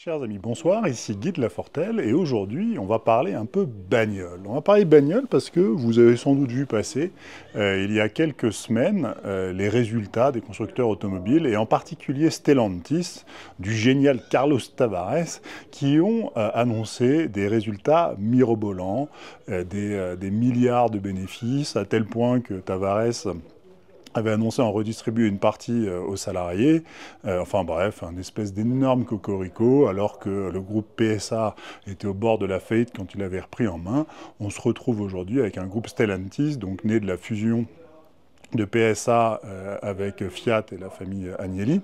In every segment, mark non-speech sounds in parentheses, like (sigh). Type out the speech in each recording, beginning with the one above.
Chers amis, bonsoir, ici Guy de Lafortelle et aujourd'hui on va parler un peu bagnole. On va parler bagnole parce que vous avez sans doute vu passer euh, il y a quelques semaines euh, les résultats des constructeurs automobiles et en particulier Stellantis du génial Carlos Tavares qui ont euh, annoncé des résultats mirobolants, des milliards de bénéfices à tel point que Tavares avait annoncé en redistribuer une partie euh, aux salariés. Euh, enfin bref, un espèce d'énorme cocorico, alors que le groupe PSA était au bord de la faillite quand il avait repris en main. On se retrouve aujourd'hui avec un groupe Stellantis, donc né de la fusion de PSA euh, avec Fiat et la famille Agnelli.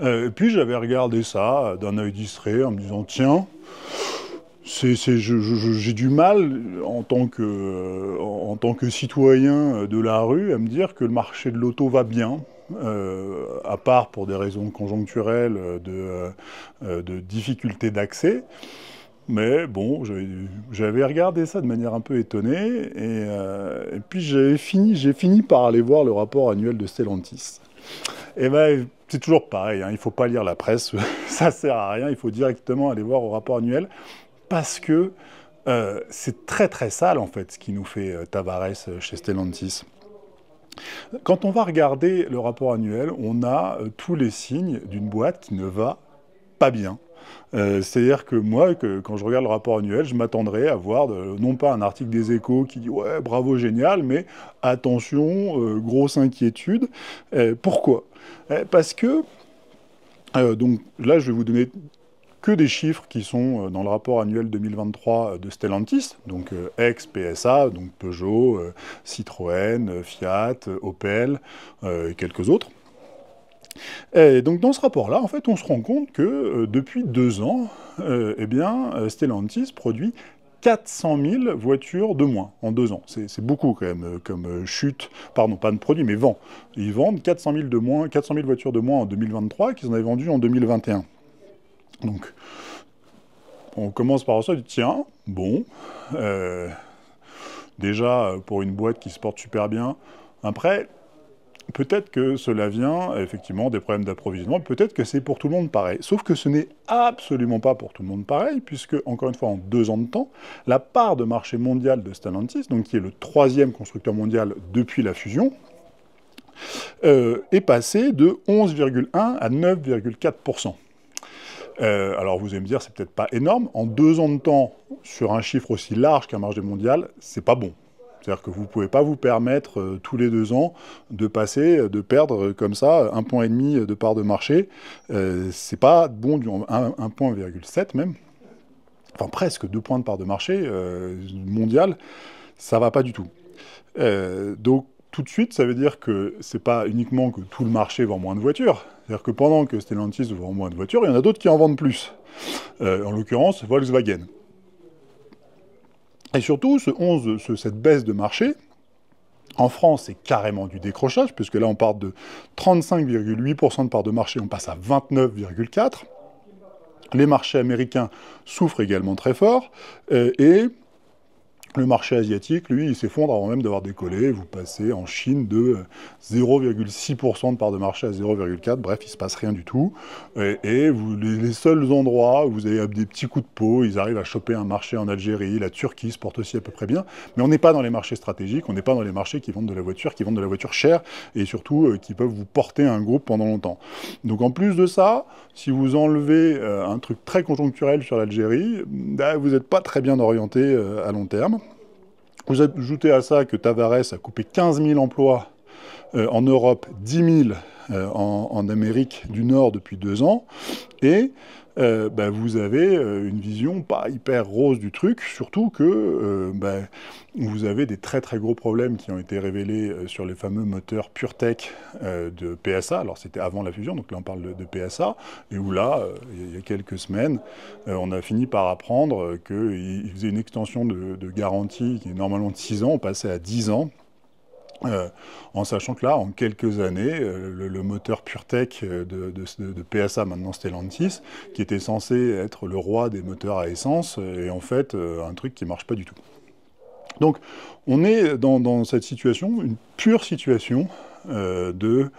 et puis j'avais regardé ça d'un œil distrait en me disant tiens, j'ai du mal en tant, que, que citoyen de la rue à me dire que le marché de l'auto va bien, euh, à part pour des raisons conjoncturelles de, euh, de difficulté d'accès. Mais bon, j'avais regardé ça de manière un peu étonnée, et, euh, puis j'ai fini, par aller voir le rapport annuel de Stellantis. Et ben, c'est toujours pareil, hein, il ne faut pas lire la presse, (laughs) ça sert à rien, il faut directement aller voir au rapport annuel parce que euh, c'est très très sale en fait ce qui nous fait euh, Tavares euh, chez Stellantis. Quand on va regarder le rapport annuel, on a tous les signes d'une boîte qui ne va pas bien. C'est-à-dire que moi, quand je regarde le rapport annuel, je m'attendrais à voir non pas un article des échos qui dit ouais, bravo, génial, mais attention, grosse inquiétude. pourquoi? Parce que, donc là, je vais vous donner que des chiffres qui sont euh, dans le rapport annuel 2023 de Stellantis, donc euh, ex-PSA, donc Peugeot, euh, Citroën, Fiat, Opel et quelques autres. Et donc dans ce rapport-là, en fait, on se rend compte que depuis deux ans, eh bien, Stellantis produit 400 000 voitures de moins en deux ans. C'est beaucoup quand même comme chute, pardon, pas de produit, mais vent. Ils vendent 400 000, de moins, 400 000 voitures de moins en 2023 qu'ils en avaient vendues en 2021. Donc, on commence par ça, tiens, bon, euh, déjà pour une boîte qui se porte super bien. Après, peut-être que cela vient effectivement des problèmes d'approvisionnement, peut-être que c'est pour tout le monde pareil. Sauf que ce n'est absolument pas pour tout le monde pareil, puisque, encore une fois, en deux ans de temps, la part de marché mondial de Stellantis, donc qui est le troisième constructeur mondial depuis la fusion, euh, est passée de 11,1 à 9,4%. Euh, alors vous allez me dire, c'est peut-être pas énorme. En deux ans de temps, sur un chiffre aussi large qu'un marché mondial, c'est pas bon. C'est-à-dire que vous ne pouvez pas vous permettre euh, tous les deux ans de passer, de perdre euh, comme ça un point et demi de part de marché. c'est pas bon, un, un point même. Enfin presque deux points de part de marché mondial, ça va pas du tout. donc tout de suite, ça veut dire que c'est pas uniquement que tout le marché vend moins de voitures. C'est-à-dire que pendant que Stellantis vend moins de voitures, il y en a d'autres qui en vendent plus. Euh, en l'occurrence, Volkswagen. Et surtout, ce 11, cette baisse de marché, en France, c'est carrément du décrochage, puisque là, on part de 35,8% de part de marché, on passe à 29,4%. Les marchés américains souffrent également très fort, euh, le marché asiatique, lui, il s'effondre avant même d'avoir décollé. Vous passez en Chine de 0,6% euh, de part de marché à 0,4%. Bref, il ne se passe rien du tout. Et, vous, les, seuls endroits où vous avez des petits coups de peau, ils arrivent à choper un marché en Algérie. La Turquie se porte aussi à peu près bien. Mais on n'est pas dans les marchés stratégiques, on n'est pas dans les marchés qui vendent de la voiture, qui vendent de la voiture chère et surtout euh, qui peuvent vous porter un groupe pendant longtemps. Donc en plus de ça, si vous enlevez euh, un truc très conjoncturel sur l'Algérie, bah, vous n'êtes pas très bien orienté à long terme. Vous ajoutez à ça que Tavares a coupé 15 000 emplois euh, en Europe, 10 000 euh, en, Amérique du Nord depuis deux ans, et euh, bah, vous avez une vision pas hyper rose du truc, surtout que bah, vous avez des très très gros problèmes qui ont été révélés sur les fameux moteurs PureTech de PSA. Alors c'était avant la fusion, donc là on parle de, PSA, et où là, il y a quelques semaines, on a fini par apprendre qu'ils faisaient une extension de, de garantie qui est normalement de 6 ans, on passait à 10 ans. Euh, en sachant que là, en quelques années, euh, le, moteur PureTech de, de, PSA, maintenant Stellantis, qui était censé être le roi des moteurs à essence, est en fait euh, un truc qui ne marche pas du tout. Donc, on est dans, cette situation, une pure situation de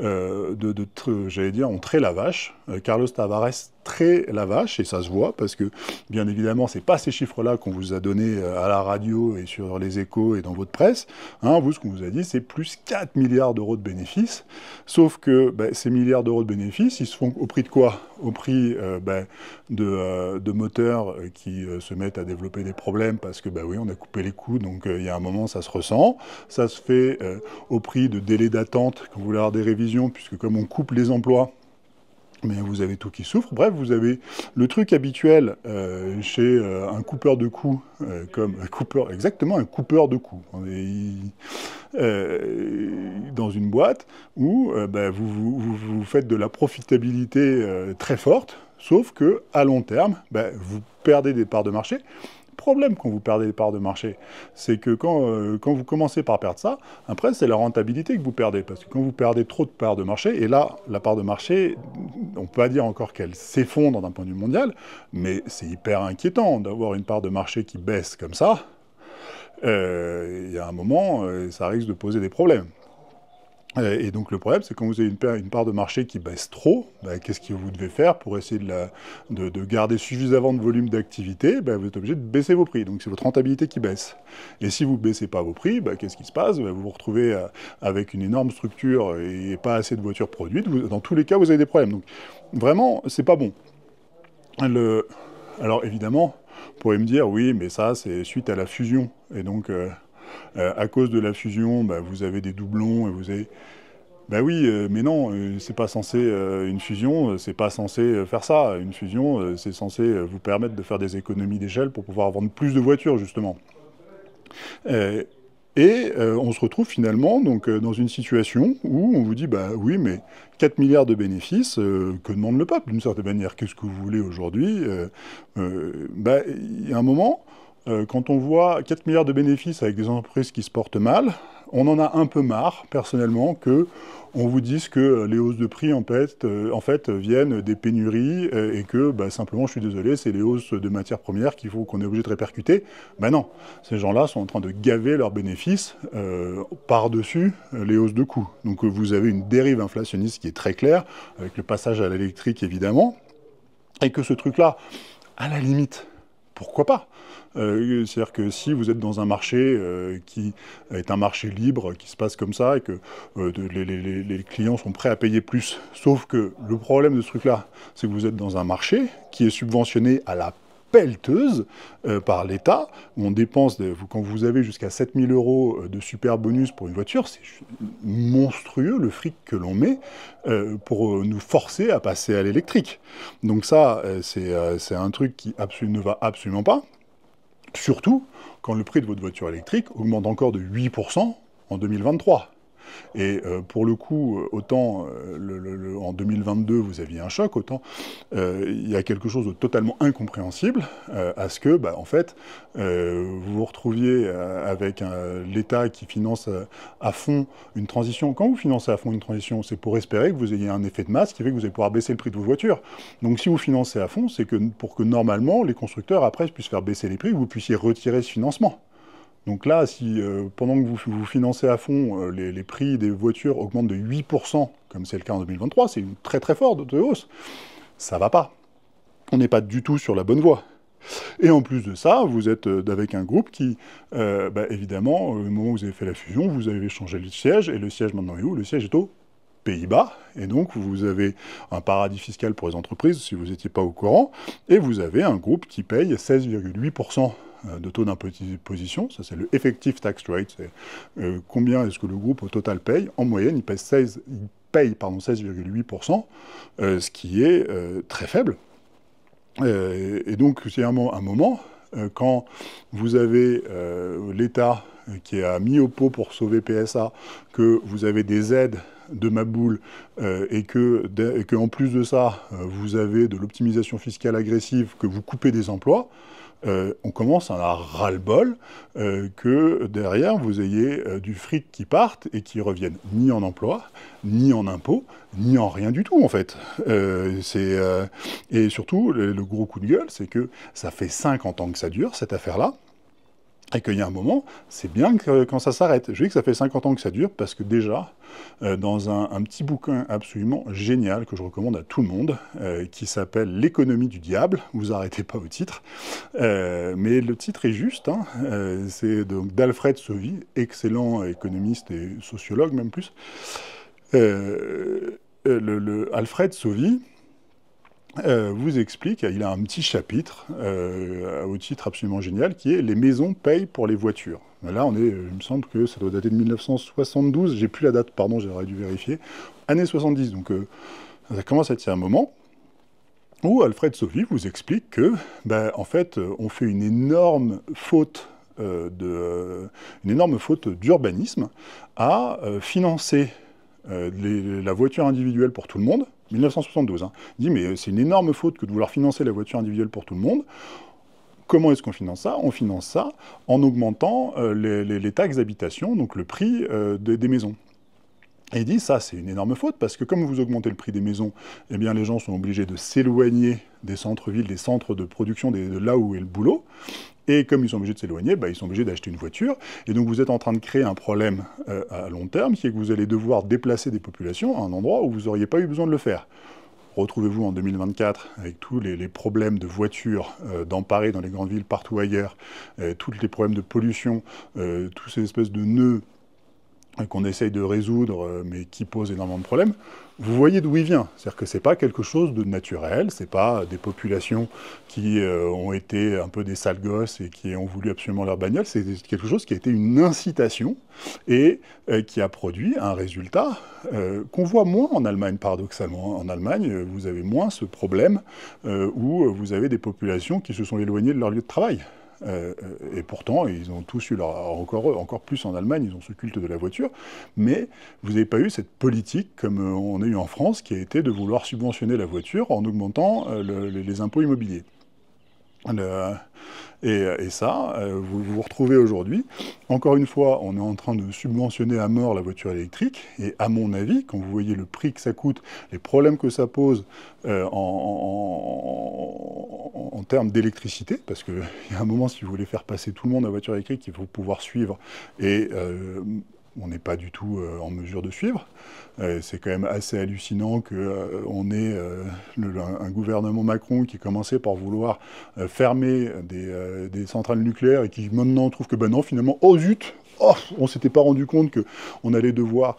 de, de j'allais dire, on trait la vache. Carlos Tavares très la vache, et ça se voit, parce que, bien évidemment, c'est pas ces chiffres-là qu'on vous a donnés euh, à la radio et sur les échos et dans votre presse. Hein, vous, ce qu'on vous a dit, c'est plus 4 milliards d'euros de bénéfices. Sauf que ben, ces milliards d'euros de bénéfices, ils se font au prix de quoi? Au prix euh, ben, euh, de, moteurs qui se mettent à développer des problèmes, parce que, ben oui, on a coupé les coûts, donc il y a un moment, ça se ressent. Ça se fait au prix de délai d'attente, quand vous voulez avoir des révisions, puisque comme on coupe les emplois, mais vous avez tout qui souffre. Bref, vous avez le truc habituel euh, chez euh, un coupeur de coups, euh, comme un coupeur, exactement un coupeur de coups, dans une boîte où ben, vous, faites de la profitabilité très forte, sauf que à long terme, ben, vous perdez des parts de marché problème quand vous perdez des parts de marché. C'est que quand, euh, quand vous commencez par perdre ça, après, c'est la rentabilité que vous perdez. Parce que quand vous perdez trop de parts de marché, et là, la part de marché, on peut pas dire encore qu'elle s'effondre d'un point de vue mondial, mais c'est hyper inquiétant d'avoir une part de marché qui baisse comme ça. Euh, il y a un moment, euh, ça risque de poser des problèmes. Euh, et donc le problème, c'est quand vous avez une, part de marché qui baisse trop, bah, qu'est-ce que vous devez faire pour essayer de, garder suffisamment de volume d'activité? Bah, Vous êtes obligé de baisser vos prix. Donc c'est votre rentabilité qui baisse. Et si vous ne baissez pas vos prix, bah, qu'est-ce qui se passe? Vous vous retrouvez euh, avec une énorme structure et pas assez de voitures produites. dans tous les cas, vous avez des problèmes. Donc vraiment, c'est pas bon. alors évidemment, vous pourriez me dire, oui, mais ça, c'est suite à la fusion. Et donc... Euh, à cause de la fusion, bah, vous avez des doublons et vous avez... Ben oui, euh, mais non, euh, c'est pas censé une fusion, c'est pas censé faire ça. Une fusion, c'est censé vous permettre de faire des économies d'échelle pour pouvoir vendre plus de voitures justement. et on se retrouve finalement donc dans une situation où on vous dit bah oui, mais 4 milliards de bénéfices, que demande le peuple d'une certaine manière? Qu'est-ce que vous voulez aujourd'hui? Bah, Il y a un moment euh, quand on voit 4 milliards de bénéfices avec des entreprises qui se portent mal, on en a un peu marre, personnellement, que on vous dise que les hausses de prix, en fait, euh, viennent des pénuries euh, et que, bah, simplement, je suis désolé, c'est les hausses de matières premières qu'il faut qu'on est obligé de répercuter. Ben non, ces gens-là sont en train de gaver leurs bénéfices par-dessus les hausses de coûts. Donc vous avez une dérive inflationniste qui est très claire, avec le passage à l'électrique, évidemment, et que ce truc-là, à la limite, pourquoi pas? Euh, C'est-à-dire que si vous êtes dans un marché euh, qui est un marché libre, qui se passe comme ça, et que euh, les, clients sont prêts à payer plus, sauf que le problème de ce truc-là, c'est que vous êtes dans un marché qui est subventionné à la pelleteuse par l'État, on dépense, quand vous avez jusqu'à 7000 euros de super bonus pour une voiture, c'est monstrueux le fric que l'on met pour nous forcer à passer à l'électrique. Donc ça, c'est un truc qui ne va absolument pas. Surtout quand le prix de votre voiture électrique augmente encore de 8% en 2023. Et euh, pour le coup, euh, autant euh, en 2022 vous aviez un choc, autant il y a quelque chose de totalement incompréhensible à ce que, bah, en fait, vous vous retrouviez avec l'État qui finance à fond une transition. Quand vous financez à fond une transition, c'est pour espérer que vous ayez un effet de masse qui fait que vous allez pouvoir baisser le prix de vos voitures. Donc si vous financez à fond, c'est que pour que normalement les constructeurs après puissent faire baisser les prix, vous puissiez retirer ce financement. Donc là, si euh, pendant que vous, vous financez à fond, euh, les, prix des voitures augmentent de 8%, comme c'est le cas en 2023, c'est une très très forte hausse, ça va pas. On n'est pas du tout sur la bonne voie. Et en plus de ça, vous êtes euh, avec un groupe qui, bah, évidemment, au moment où vous avez fait la fusion, vous avez changé le siège, et le siège maintenant est où? Le siège est aux Pays-Bas, et donc vous avez un paradis fiscal pour les entreprises, si vous n'étiez pas au courant, et vous avez un groupe qui paye 16,8% euh, de taux d'imposition, ça c'est le effective tax rate, c'est euh, combien est-ce que le groupe au total paye? En moyenne, il paye 16, il paye 16,8%, euh, ce qui est très faible. et donc, c'est un, un, moment, quand vous avez l'État qui a mis au pot pour sauver PSA, que vous avez des aides de ma boule et que, et que en plus de ça, vous avez de l'optimisation fiscale agressive, que vous coupez des emplois, euh, on commence à un ras-le-bol euh, que derrière vous ayez euh, du fric qui parte et qui revienne ni en emploi, ni en impôts, ni en rien du tout en fait. et surtout, le, gros coup de gueule, c'est que ça fait 50 ans que ça dure, cette affaire-là. Et qu'il y a un moment, c'est bien que, quand ça s'arrête. Je dis que ça fait 50 ans que ça dure, parce que déjà, euh, dans un, petit bouquin absolument génial que je recommande à tout le monde, euh, qui s'appelle L'économie du diable, vous arrêtez pas au titre, euh, mais le titre est juste, hein, c'est donc d'Alfred Sauvy, excellent économiste et sociologue même plus. Alfred Sauvy, euh, vous explique, il a un petit chapitre euh, au titre absolument génial qui est Les maisons payent pour les voitures. Là, on est, il me semble que ça doit dater de 1972, j'ai plus la date, pardon, j'aurais dû vérifier. Année 70, donc euh, ça commence à être un moment où Alfred Sauvy vous explique que, ben, en fait, on fait une énorme faute énorme faute d'urbanisme à financer la voiture individuelle pour tout le monde, 1972. Hein. Dit, mais c'est une énorme faute que de vouloir financer la voiture individuelle pour tout le monde. Comment est-ce qu'on finance ça? On finance ça en augmentant euh, les, taxes d'habitation, donc le prix euh, des maisons. Et il dit, ça c'est une énorme faute, parce que comme vous augmentez le prix des maisons, eh les gens sont obligés de s'éloigner des centres-villes, des centres de production, de là où est le boulot. Et comme ils sont obligés de s'éloigner, bah, ils sont obligés d'acheter une voiture. Et donc vous êtes en train de créer un problème euh, à long terme, qui est que vous allez devoir déplacer des populations à un endroit où vous n'auriez pas eu besoin de le faire. Retrouvez-vous en 2024 avec tous les, problèmes de voitures euh, dans Paris, dans les grandes villes, partout ailleurs, euh, tous les problèmes de pollution, tous ces espèces de nœuds qu'on essaye de résoudre, euh, mais qui pose énormément de problèmes, vous voyez d'où il vient. C'est-à-dire que ce n'est pas quelque chose de naturel, ce n'est pas des populations qui euh, ont été un peu des sales gosses et qui ont voulu absolument leur bagnole, c'est quelque chose qui a été une incitation et euh, qui a produit un résultat qu'on voit moins en Allemagne, paradoxalement. En Allemagne, vous avez moins ce problème où vous avez des populations qui se sont éloignées de leur lieu de travail. Euh, et pourtant, ils ont tous eu leur, encore, encore plus en Allemagne, ils ont ce culte de la voiture, mais vous n'avez pas eu cette politique comme euh, on a eu en France, qui a été de vouloir subventionner la voiture en augmentant euh, les impôts immobiliers. Et, ça, euh, vous vous retrouvez aujourd'hui. Encore une fois, on est en train de subventionner à mort la voiture électrique. Et à mon avis, quand vous voyez le prix que ça coûte, les problèmes que ça pose euh, en, termes d'électricité, parce qu'il (laughs) y a un moment, si vous voulez faire passer tout le monde à voiture électrique, il faut pouvoir suivre. Et euh, on n'est pas du tout euh, en mesure de suivre. Euh, c'est quand même assez hallucinant qu'on euh, ait un gouvernement Macron qui commençait par vouloir fermer des, centrales nucléaires et qui maintenant trouve que ben non, finalement, oh zut, oh, on s'était pas rendu compte qu'on allait devoir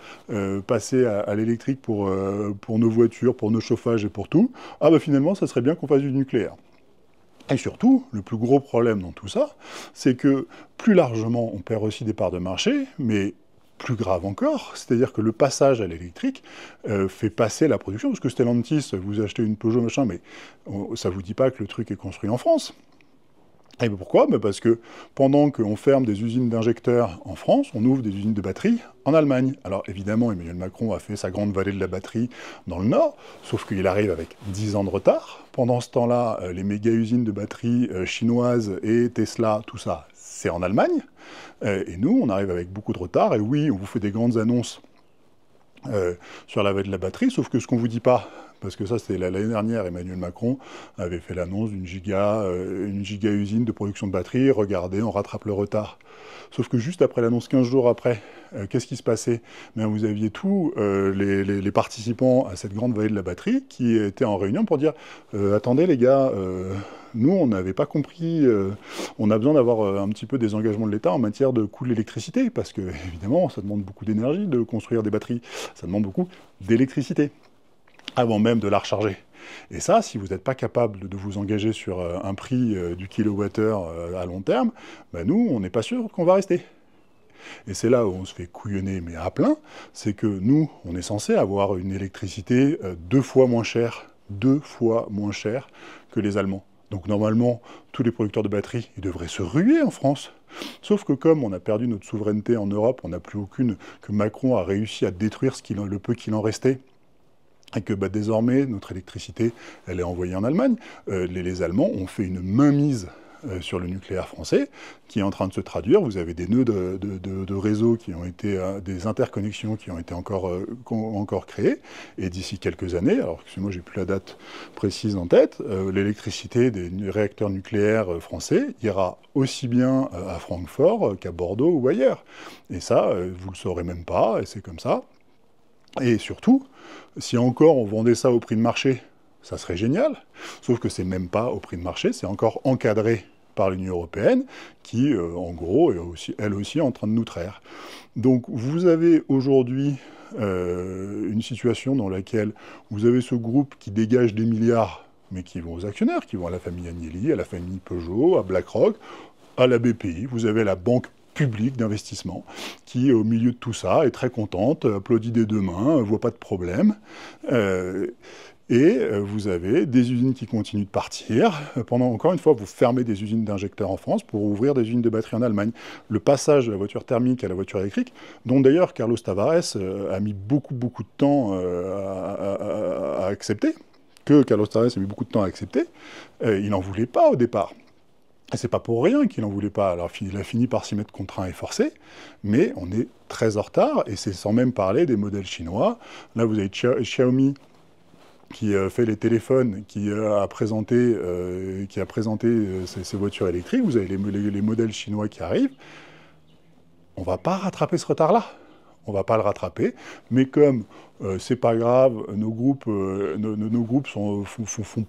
passer à, l'électrique pour, pour nos voitures, pour nos chauffages et pour tout. Ah ben finalement, ça serait bien qu'on fasse du nucléaire. Et surtout, le plus gros problème dans tout ça, c'est que plus largement, on perd aussi des parts de marché, mais plus grave encore, c'est-à-dire que le passage à l'électrique euh, fait passer la production, parce que Stellantis, vous achetez une Peugeot, machin, mais ça ne vous dit pas que le truc est construit en France. Et pourquoi? Ben Parce que pendant qu'on ferme des usines d'injecteurs en France, on ouvre des usines de batteries en Allemagne. Alors évidemment, Emmanuel Macron a fait sa grande vallée de la batterie dans le Nord, sauf qu'il arrive avec 10 ans de retard. Pendant ce temps-là, euh, les méga-usines de batteries euh, chinoises et Tesla, tout ça, c'est en Allemagne. Euh, et nous, on arrive avec beaucoup de retard. Et oui, on vous fait des grandes annonces sur la de la batterie, sauf que ce qu'on ne vous dit pas, parce que ça c'était l'année dernière, Emmanuel Macron avait fait l'annonce d'une giga, euh, giga usine de production de batterie, regardez, on rattrape le retard. Sauf que juste après l'annonce, 15 jours après, qu'est-ce qui se passait? Ben, Vous aviez tous les, les, participants à cette grande vallée de la batterie qui étaient en réunion pour dire attendez les gars, nous, on n'avait pas compris, euh, on a besoin d'avoir euh, un petit peu des engagements de l'État en matière de coût de l'électricité, parce que, évidemment, ça demande beaucoup d'énergie de construire des batteries, ça demande beaucoup d'électricité, avant même de la recharger. Et ça, si vous n'êtes pas capable de vous engager sur euh, un prix du kilowattheure à long terme, bah, nous, on n'est pas sûr qu'on va rester. Et c'est là où on se fait couillonner, mais à plein, c'est que nous, on est censé avoir une électricité deux fois moins chère, deux fois moins chère que les Allemands. Donc normalement, tous les producteurs de batteries, ils devraient se ruer en France. Sauf que comme on a perdu notre souveraineté en Europe, on n'a plus aucune, que Macron a réussi à détruire ce qu'il, le peu qu'il en restait, et que bah, désormais, notre électricité, elle est envoyée en Allemagne, euh, les, Allemands ont fait une mainmise euh, sur le nucléaire français, qui est en train de se traduire. Vous avez des nœuds de, de, réseaux qui ont été, euh, des interconnexions qui ont été encore, encore créées. Et d'ici quelques années, alors excusez-moi, j'ai plus la date précise en tête, l'électricité des réacteurs nucléaires français ira aussi bien à Francfort qu'à Bordeaux ou ailleurs. Et ça, vous le saurez même pas, et c'est comme ça. Et surtout, si encore on vendait ça au prix de marché, ça serait génial. Sauf que c'est même pas au prix de marché, c'est encore encadré par l'Union européenne, qui, euh, en gros, est aussi, elle aussi en train de nous traire. Donc vous avez aujourd'hui euh, une situation dans laquelle vous avez ce groupe qui dégage des milliards, mais qui vont aux actionnaires, qui vont à la famille Agnelli, à la famille Peugeot, à BlackRock, à la BPI. Vous avez la banque publique d'investissement qui, au milieu de tout ça, est très contente, applaudit des deux mains, voit pas de problème. Euh, et euh, vous avez des usines qui continuent de partir. Pendant, encore une fois, vous fermez des usines d'injecteurs en France pour ouvrir des usines de batteries en Allemagne. Le passage de la voiture thermique à la voiture électrique, dont d'ailleurs Carlos Tavares euh, a mis beaucoup, beaucoup de temps à, accepter, que Carlos Tavares a mis beaucoup de temps à accepter, il n'en voulait pas au départ. Et c'est pas pour rien qu'il n'en voulait pas. Alors il a fini par s'y mettre contraint et forcé, mais on est très en retard, et c'est sans même parler des modèles chinois. Là, vous avez Xiaomi qui euh, fait les téléphones, qui euh, a présenté, euh, ces, voitures électriques, vous avez les, modèles chinois qui arrivent, on ne va pas rattraper ce retard-là. On ne va pas le rattraper, mais comme c'est pas grave, nos groupes, nos, groupes font,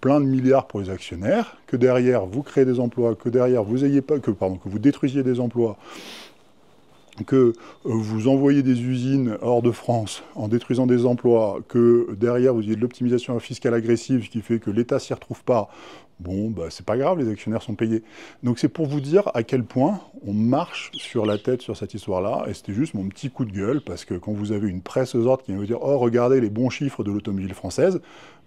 plein de milliards pour les actionnaires, que derrière vous créez des emplois, que derrière vous ayez pas, que pardon, que vous détruisiez des emplois, que euh, vous envoyez des usines hors de France en détruisant des emplois, que derrière vous ayez de l'optimisation fiscale agressive qui fait que l'État s'y retrouve pas, bon, bah, c'est pas grave, les actionnaires sont payés. Donc c'est pour vous dire à quel point on marche sur la tête sur cette histoire-là, et c'était juste mon petit coup de gueule, parce que quand vous avez une presse aux ordres qui vient vous dire « Oh, regardez les bons chiffres de l'automobile française »,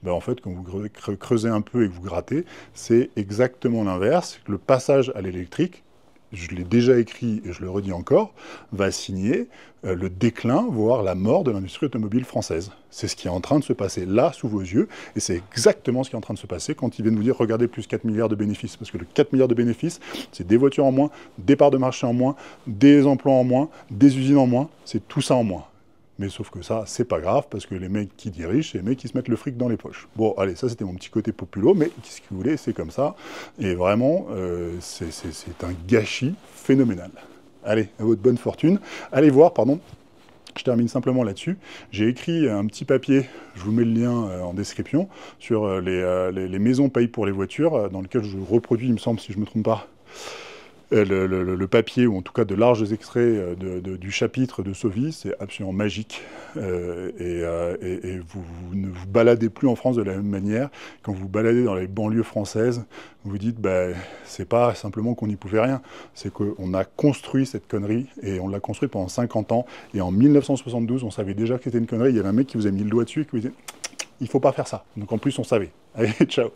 ben en fait, quand vous creusez un peu et que vous grattez, c'est exactement l'inverse. Le passage à l'électrique, je l'ai déjà écrit et je le redis encore, va signer euh, le déclin, voire la mort de l'industrie automobile française. C'est ce qui est en train de se passer là, sous vos yeux, et c'est exactement ce qui est en train de se passer quand ils viennent vous dire, regardez, plus 4 milliards de bénéfices. Parce que le 4 milliards de bénéfices, c'est des voitures en moins, des parts de marché en moins, des emplois en moins, des usines en moins, c'est tout ça en moins. Mais sauf que ça, c'est pas grave, parce que les mecs qui dirigent, c'est les mecs qui se mettent le fric dans les poches. Bon, allez, ça c'était mon petit côté populo, mais qu'est-ce que vous voulez, c'est comme ça. Et vraiment, euh, c'est un gâchis phénoménal. Allez, à votre bonne fortune. Allez voir, pardon, je termine simplement là-dessus. J'ai écrit un petit papier, je vous mets le lien euh, en description, sur euh, les, les, maisons payent pour les voitures, dans lequel je reproduis, il me semble, si je ne me trompe pas, euh, le, papier, ou en tout cas de larges extraits euh, du chapitre de Sauvy, c'est absolument magique. Euh, et, vous, ne vous baladez plus en France de la même manière. Quand vous vous baladez dans les banlieues françaises, vous vous dites, bah, c'est pas simplement qu'on n'y pouvait rien, c'est qu'on a construit cette connerie, et on l'a construite pendant 50 ans, et en 1972, on savait déjà que c'était une connerie, il y avait un mec qui vous a mis le doigt dessus qui vous disait, il faut pas faire ça. Donc en plus, on savait. Allez, (laughs) ciao